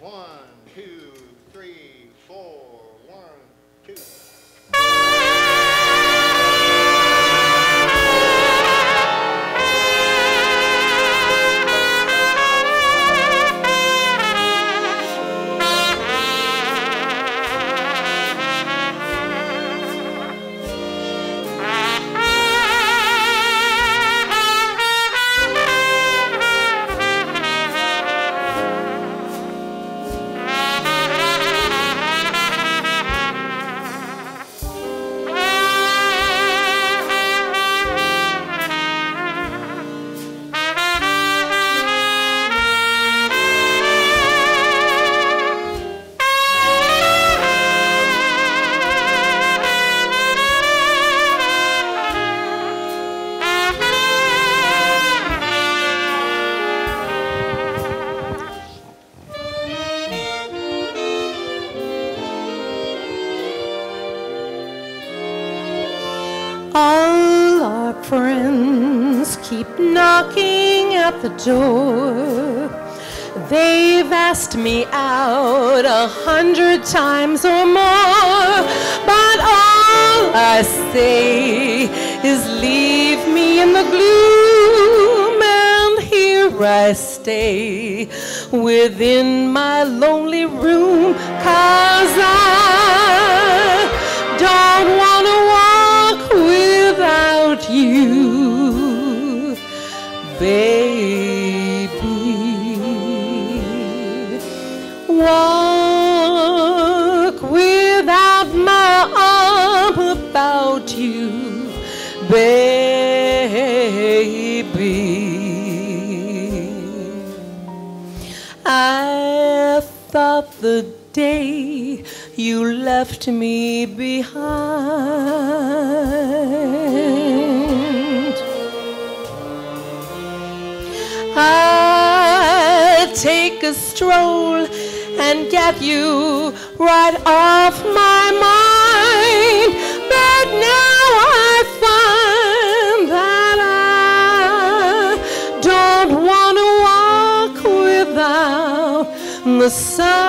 One, two, knocking at the door. They've asked me out a hundred times or more, but all I say is leave me in the gloom, and here I stay within my lonely room, cause I don't wanna Walk without my arm about you, baby. I thought the day you left me behind. I'd take a stroll and get you right off my mind. But now I find that I don't want to walk without the sunshine.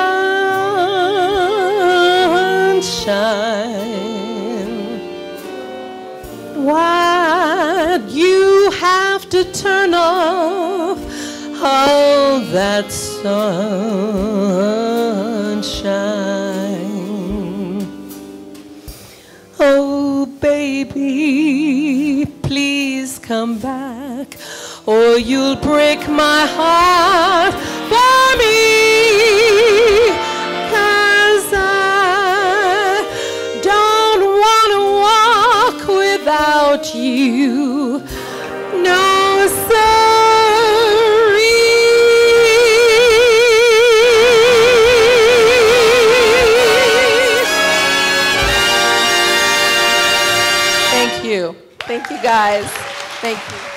Why'd you have to turn off all that sunshine? Come back, or you'll break my heart for me. 'Cause I don't want to walk without you. No, you. Thank you, guys. Thank you.